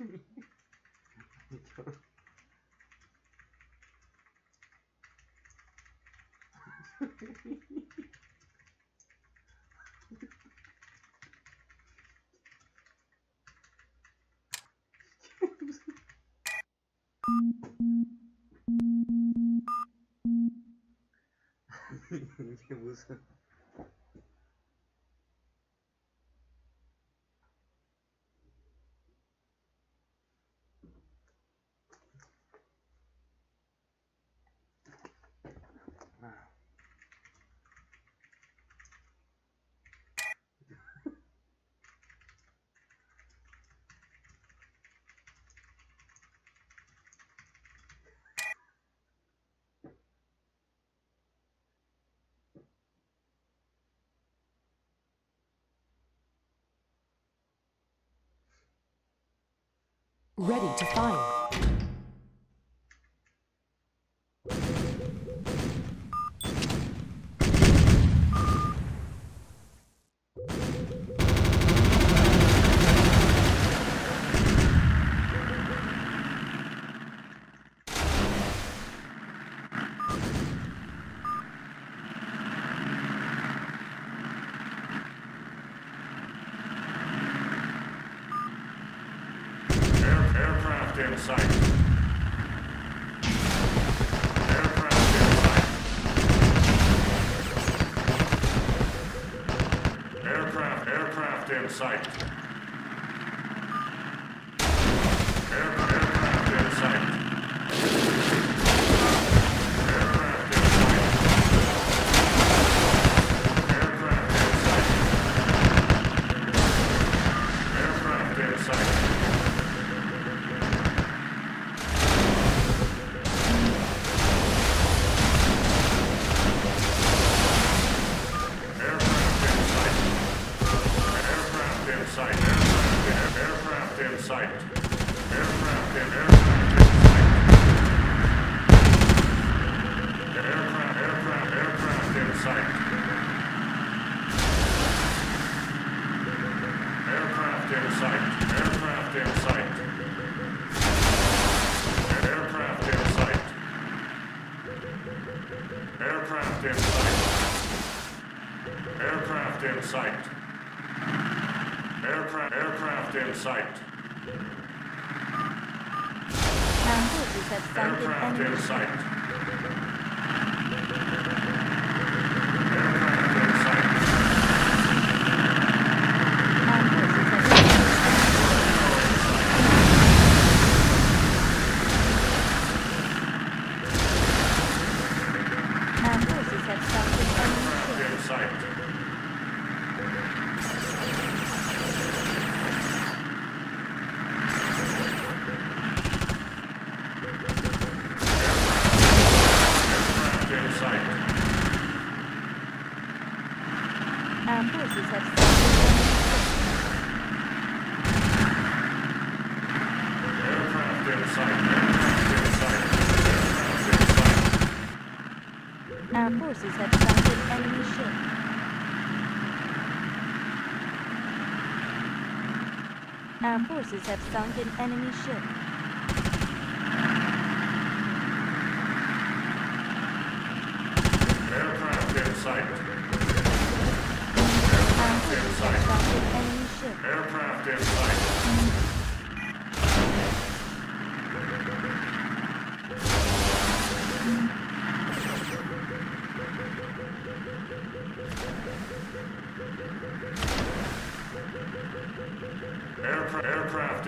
Не высадка. Ready to fire. clear of sight. Aircraft in sight. Aircraft. Our forces have sunk an enemy ship.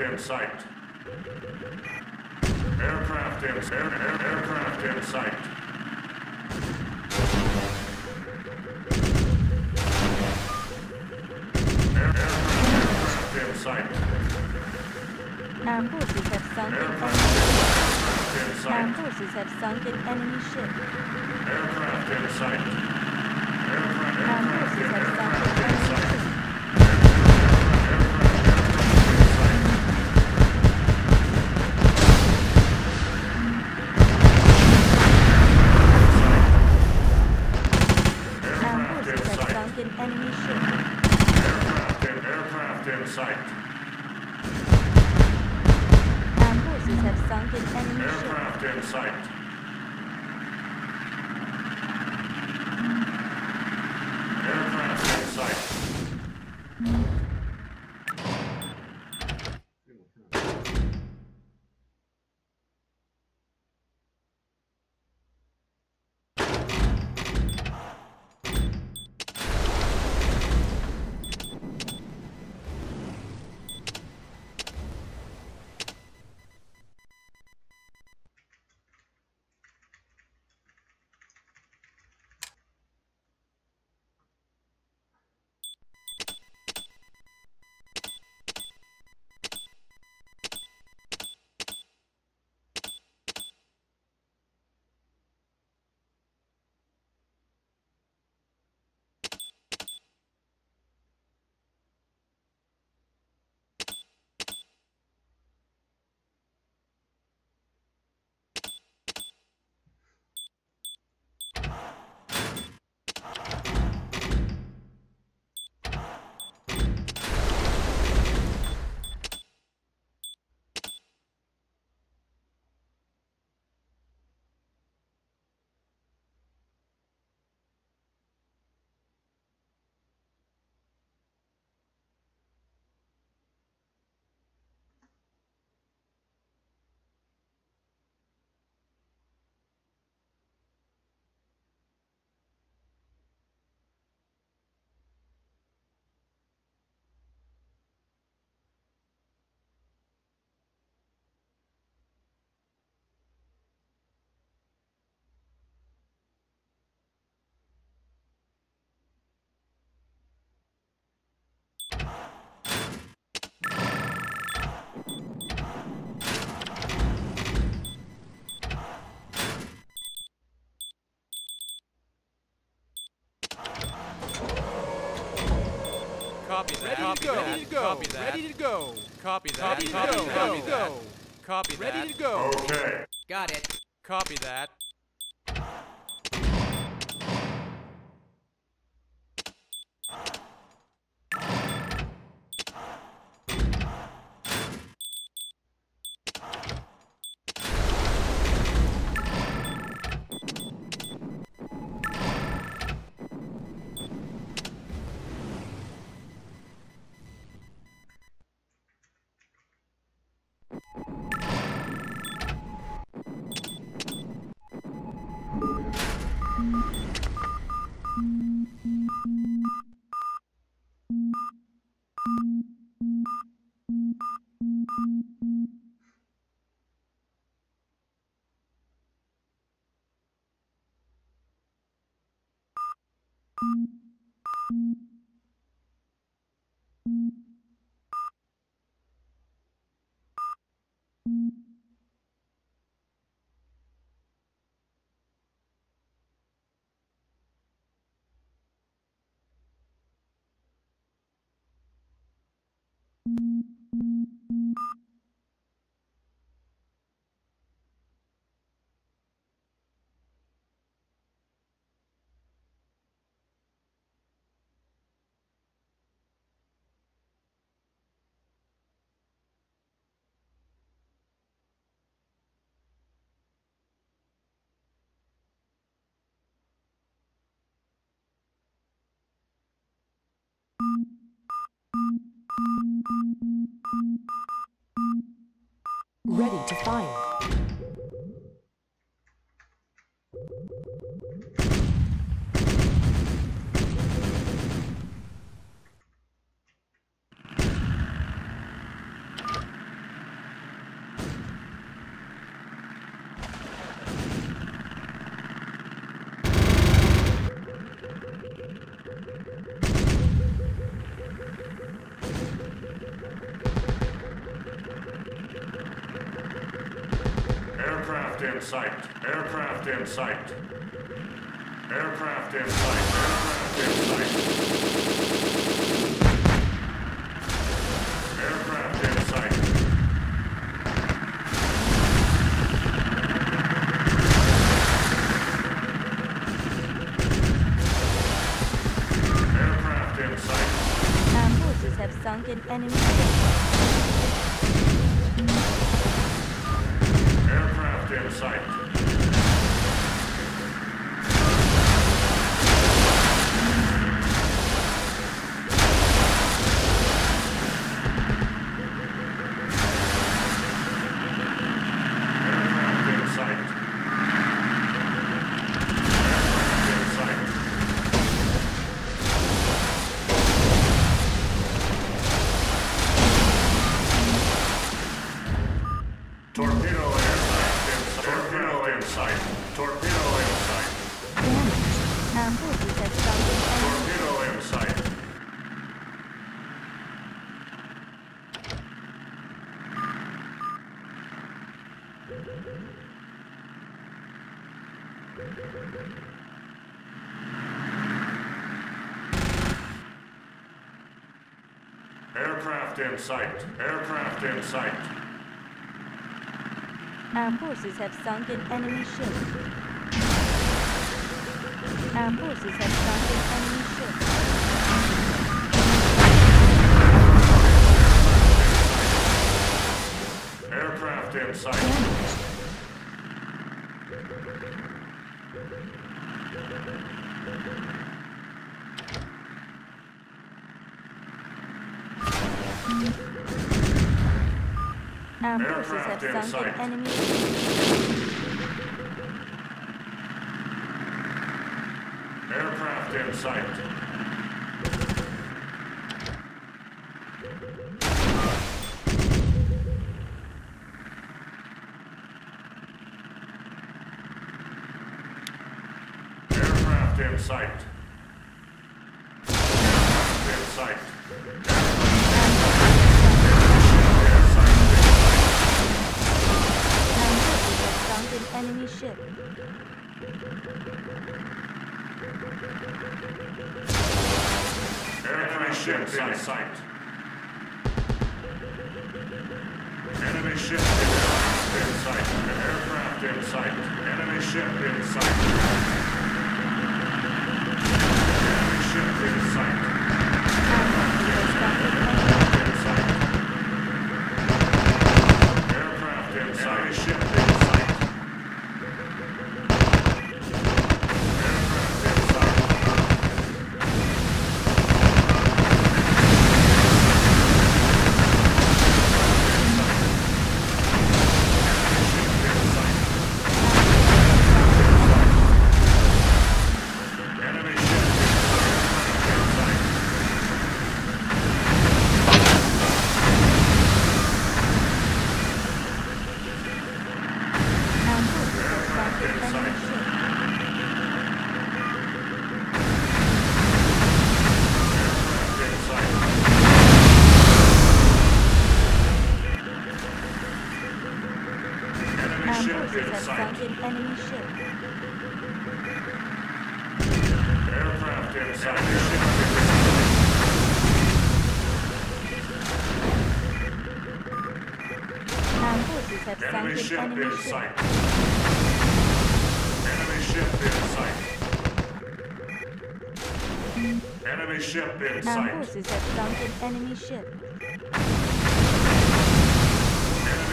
in sight. Aircraft in air, air, aircraft in sight. Air, aircraft, aircraft in sight. Our forces have sunk aircraft, in enemy. Our forces have sunk an enemy ship. Aircraft in sight. Aircraft, aircraft, aircraft, aircraft. Copy that. Ready to go. Ready to go. Copy that. Ready to go. Copy that. Ready to Copy that. Ready to go. Copy that. Ready to go. Okay. Got it. Copy that. Ready to fire. Aircraft in sight. Aircraft in sight. Aircraft in sight. Aircraft in sight. Aircraft in sight. Aircraft Aircraft in sight. Aircraft in sight. Our forces have sunk an enemy ship. Our forces have sunk an enemy ship. Aircraft in sight. Our forces have sunk an enemy. Aircraft in sight. sight. Aircraft in sight. Enemy ship. Enemy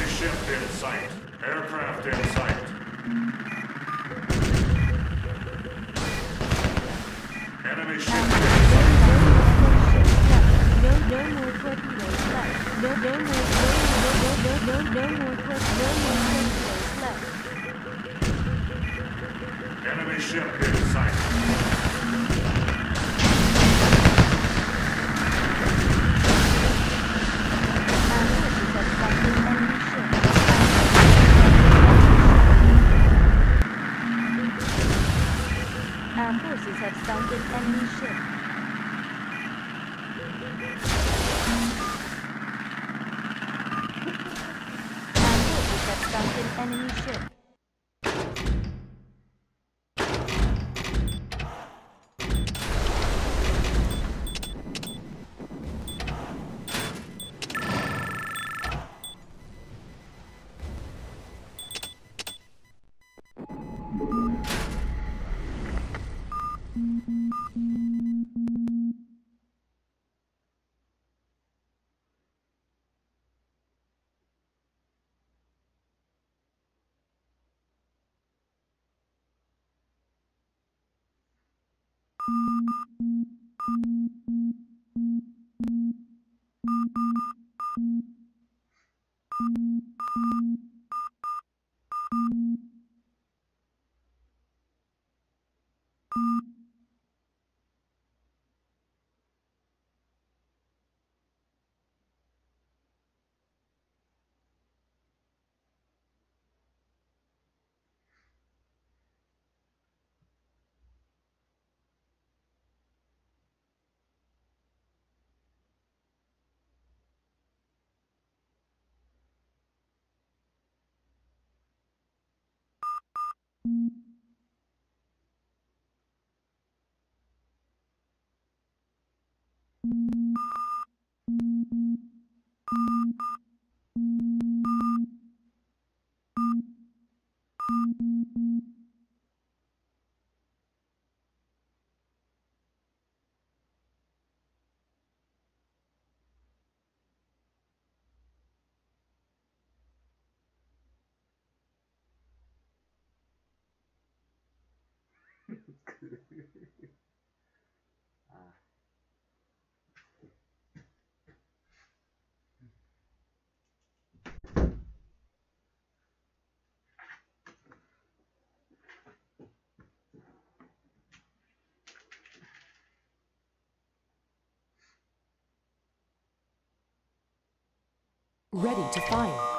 ship in sight. Aircraft in sight. Enemy ship um, Enemy ship in sight. many ship. うん。Thank you. 아. Ready to fire.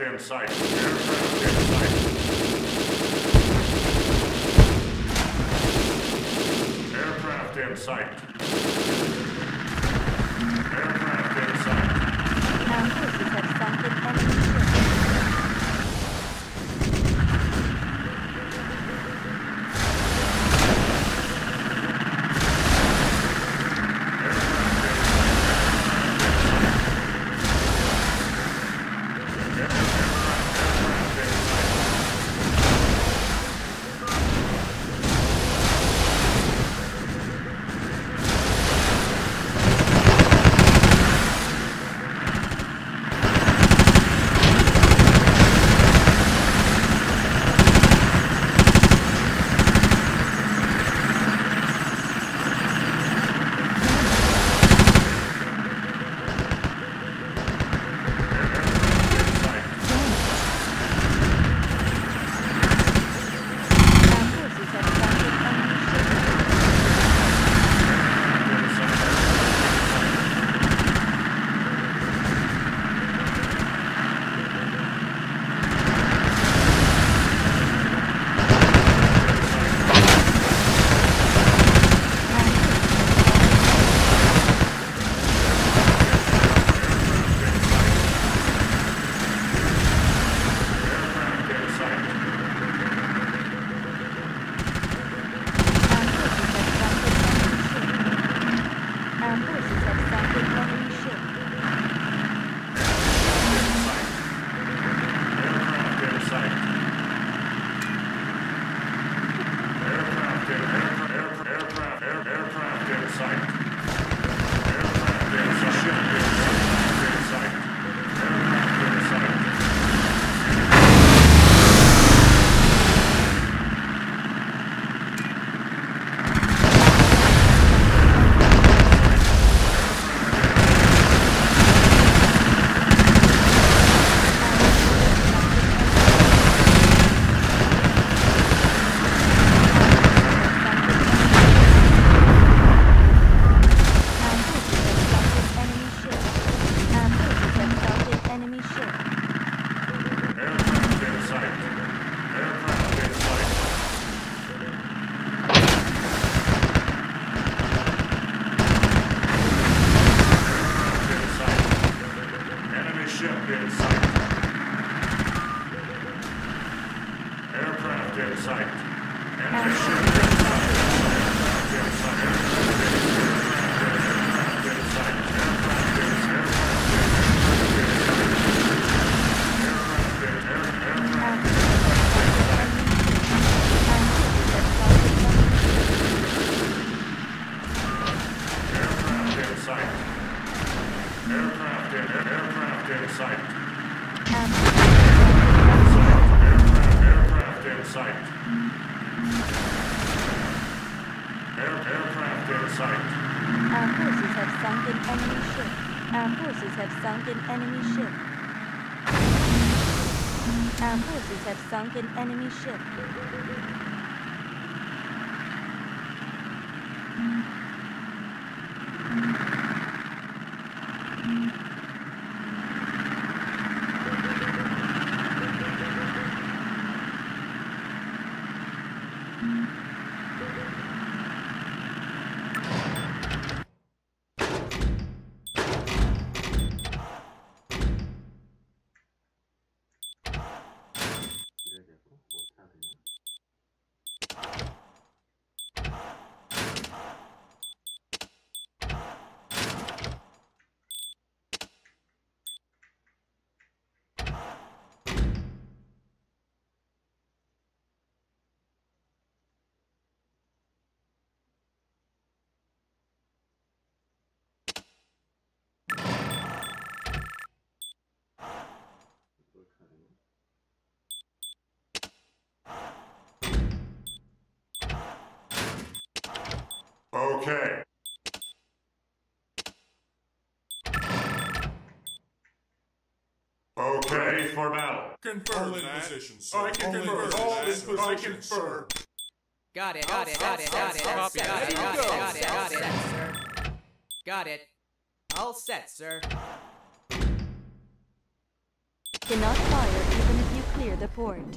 In sight. Aircraft in sight. Aircraft in sight. Okay. Okay, ready for battle. Confirm that. position, oh, I can All confirm. position, All in position, I confirm. Got it, got it, got it, got it, got it, got it, got it, got it, got it, sir. Got it. All set, sir. Cannot fire even if you clear the port.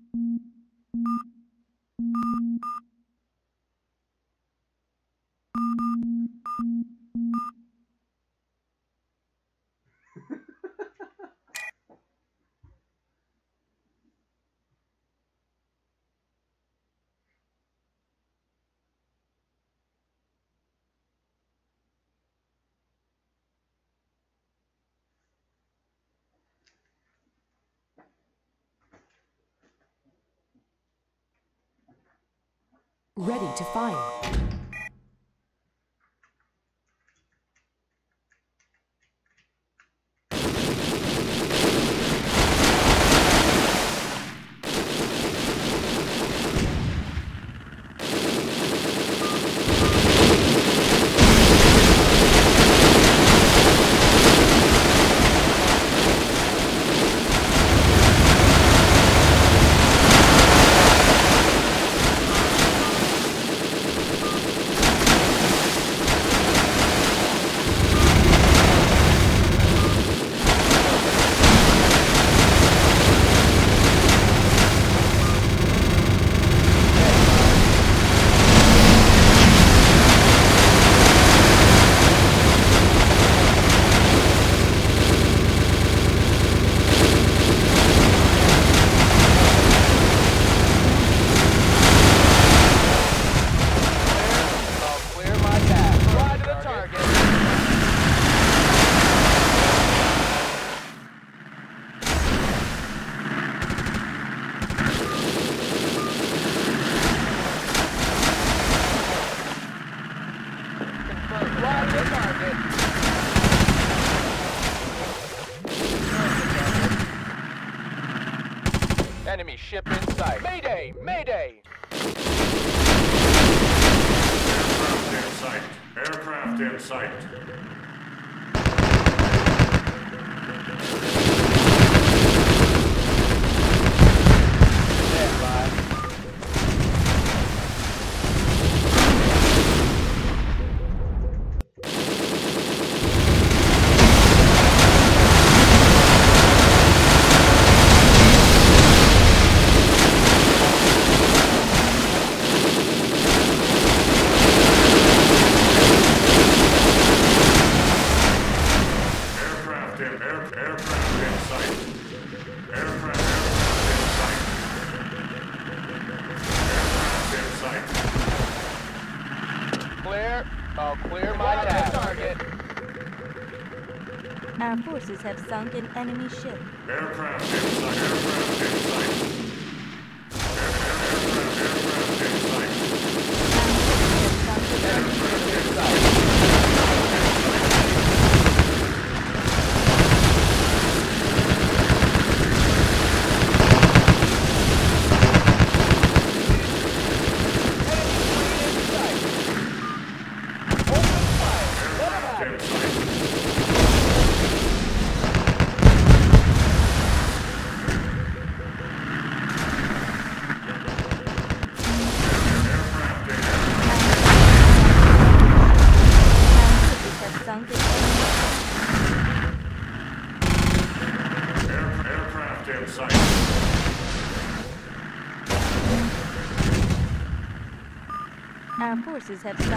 Ready to fire. Our forces have sunk an enemy ship. Aircraft in sight. Aircraft in sight. forces have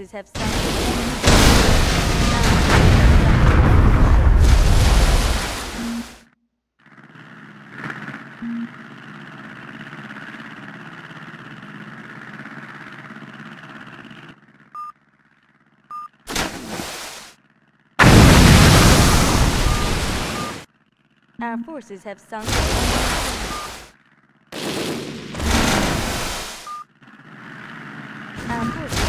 forces have sunk. Our forces have sunk. Our forces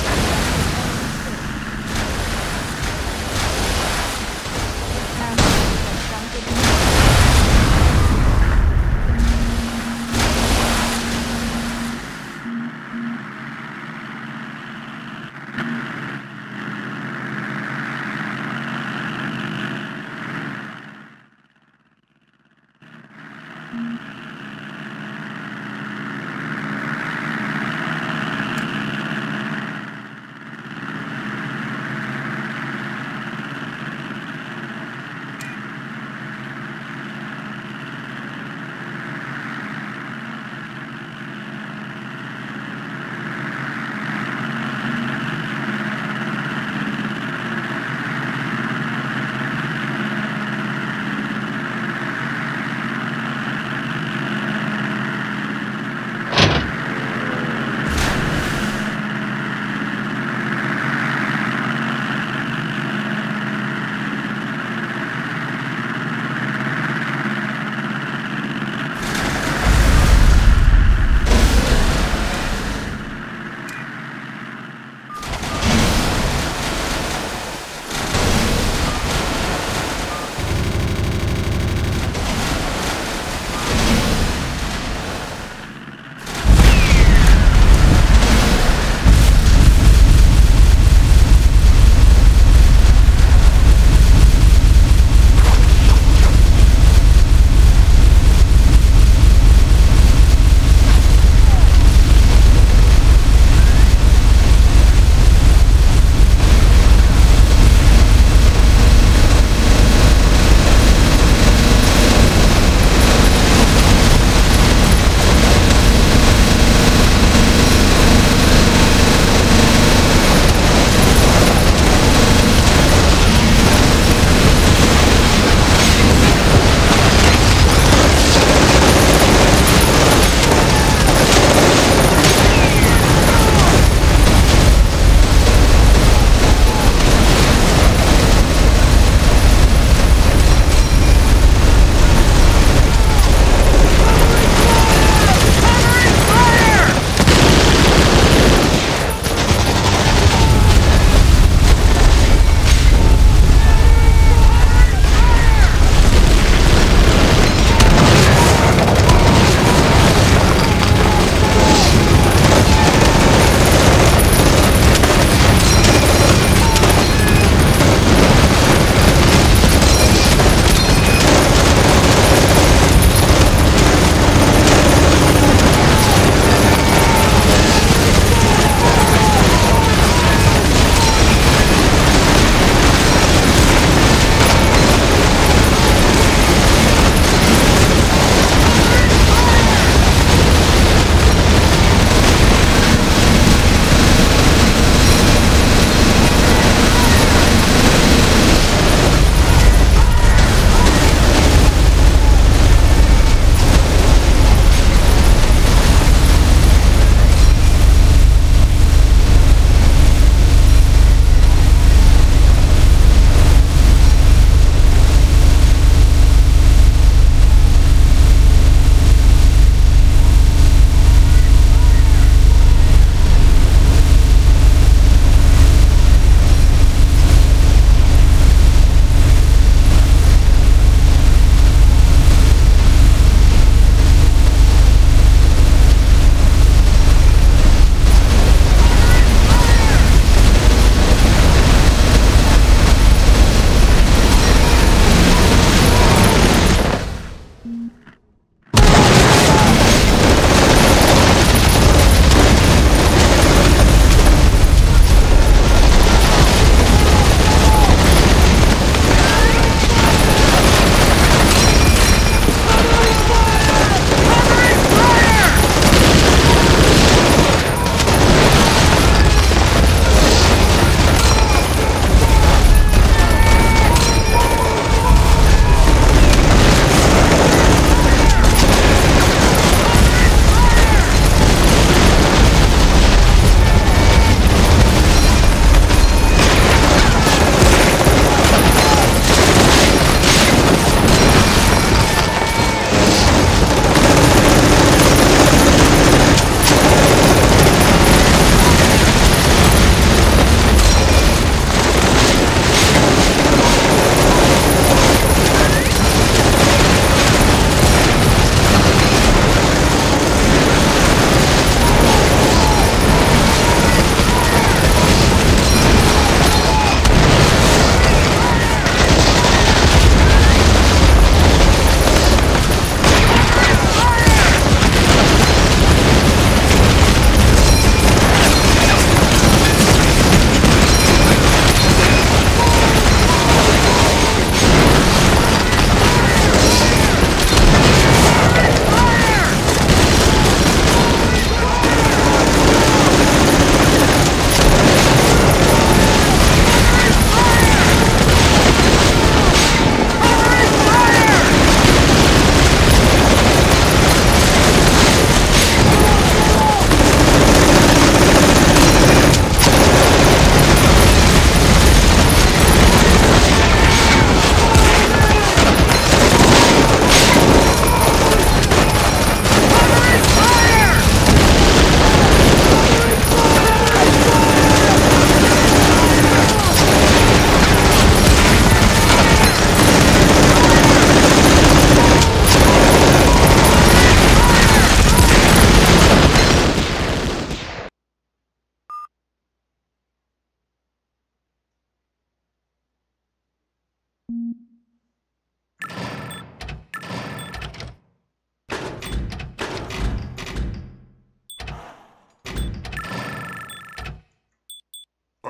Covering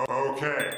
Okay.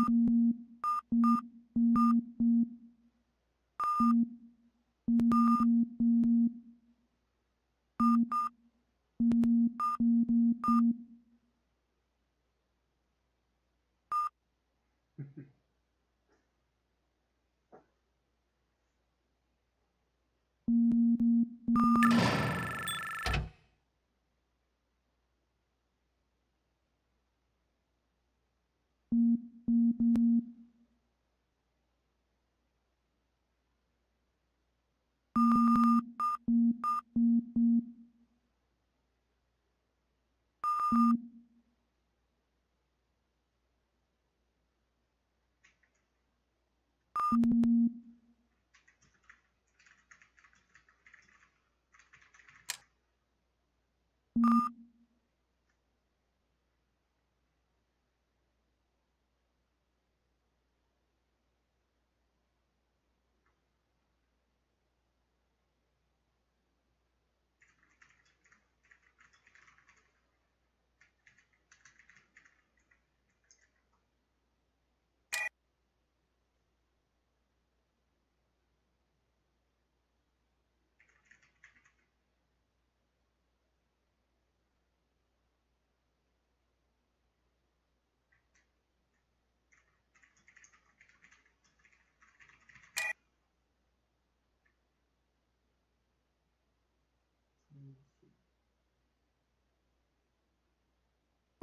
うん。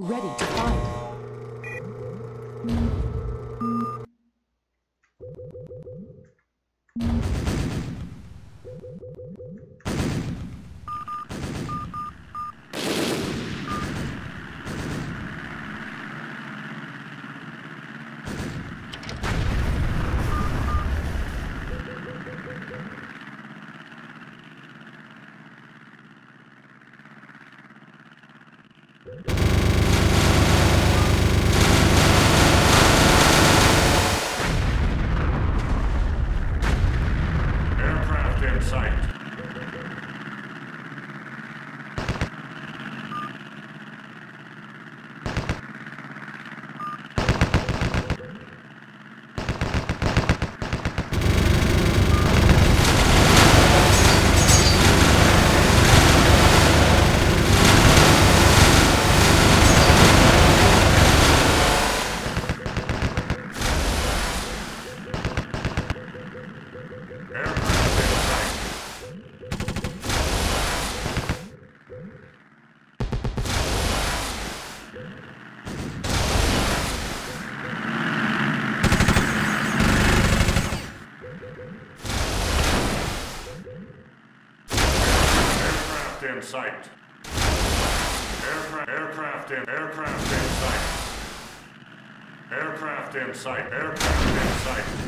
Ready to fire. Aircraft damn sight. Aircraft damn sight.